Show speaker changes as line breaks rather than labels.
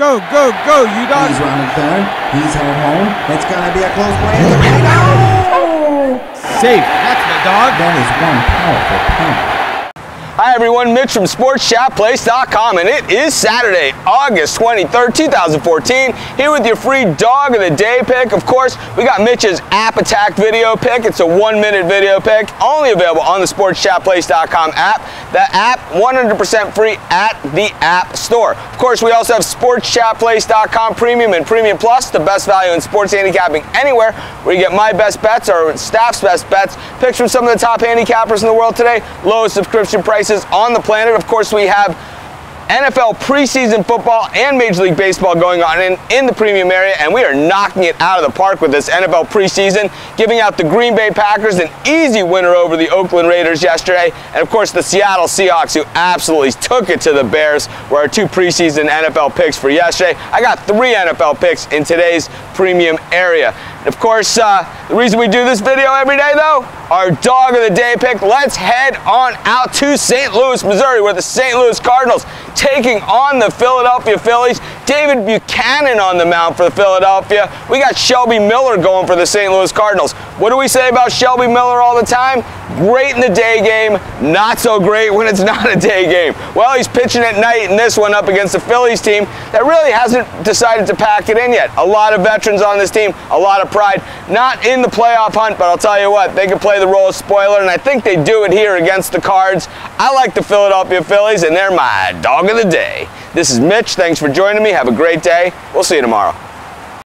Go, go, go, you dogs.
He's round the third. He's home home. It's gonna be a close play. And!
Safe. That's the dog.
That is one powerful punt.
Hi everyone, Mitch from SportsChatPlace.com, and it is Saturday, August 23rd, 2014. Here with your free dog of the day pick. Of course, we got Mitch's app attack video pick. It's a one-minute video pick, only available on the SportsChatPlace.com app. The app 100% free at the App Store. Of course, we also have SportsChatPlace.com Premium and Premium Plus, the best value in sports handicapping anywhere, where you get my best bets, or staff's best bets, picks from some of the top handicappers in the world today, lowest subscription prices on the planet. Of course, we have NFL preseason football and Major League Baseball going on in, in the premium area, and we are knocking it out of the park with this NFL preseason, giving out the Green Bay Packers an easy winner over the Oakland Raiders yesterday, and of course the Seattle Seahawks, who absolutely took it to the Bears, were our two preseason NFL picks for yesterday. I got three NFL picks in today's premium area. Of course, uh, the reason we do this video every day, though, our dog of the day pick. Let's head on out to St. Louis, Missouri, where the St. Louis Cardinals taking on the Philadelphia Phillies. David Buchanan on the mound for the Philadelphia. We got Shelby Miller going for the St. Louis Cardinals. What do we say about Shelby Miller all the time? Great in the day game, not so great when it's not a day game. Well, he's pitching at night in this one up against the Phillies team that really hasn't decided to pack it in yet. A lot of veterans on this team, a lot of pride. Not in the playoff hunt, but I'll tell you what, they can play the role of spoiler, and I think they do it here against the Cards. I like the Philadelphia Phillies, and they're my dog of the day. This is Mitch. Thanks for joining me. Have a great day. We'll see you tomorrow.